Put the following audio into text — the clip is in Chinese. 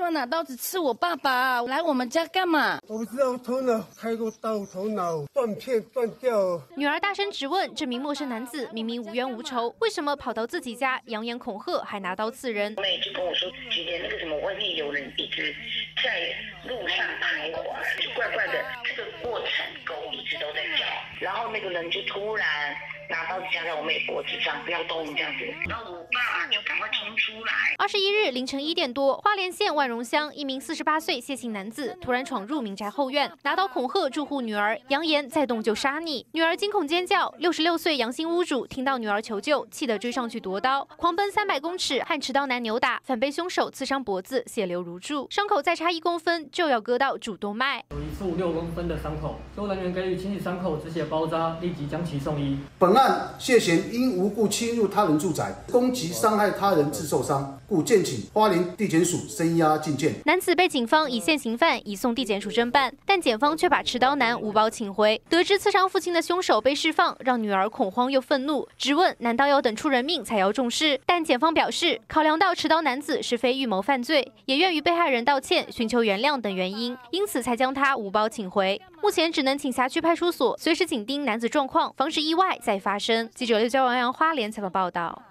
什么拿刀子刺我爸爸？来我们家干嘛？我不知道，头脑开过刀，头脑断片断掉。女儿大声质问：这名陌生男子明明无冤无仇，为什么跑到自己家，扬言恐吓，还拿刀刺人？妹就跟我说，今天那个什么外面有人一直在路上徘徊，就怪怪的。这个过程狗一直都在叫，然后那个人就突然。拿刀子夹在我妹脖子上，不要动这样子。然后我爸就赶快冲出来。二十一日凌晨一点多，花莲县万荣乡一名四十八岁谢姓男子突然闯入民宅后院，拿刀恐吓住户女儿，扬言再动就杀你。女儿惊恐尖叫。六十六岁杨姓屋主听到女儿求救，气得追上去夺刀，狂奔三百公尺，和持刀男扭打，反被凶手刺伤脖子，血流如注，伤口再差一公分就要割到主动脉。有一处六公分的伤口，救护人员给予清洗伤口止血包扎，立即将其送医。本案。但谢嫌因无故侵入他人住宅，攻击伤害他人致受伤，故建请花莲地检署声押进见。男子被警方以现行犯移送地检署侦办，但检方却把持刀男无保请回。得知刺伤父亲的凶手被释放，让女儿恐慌又愤怒，质问：难道要等出人命才要重视？但检方表示，考量到持刀男子是非预谋犯罪，也愿与被害人道歉、寻求原谅等原因，因此才将他无保请回。目前只能请辖区派出所随时紧盯男子状况，防止意外再发。生记者刘娇王阳花莲采访报道。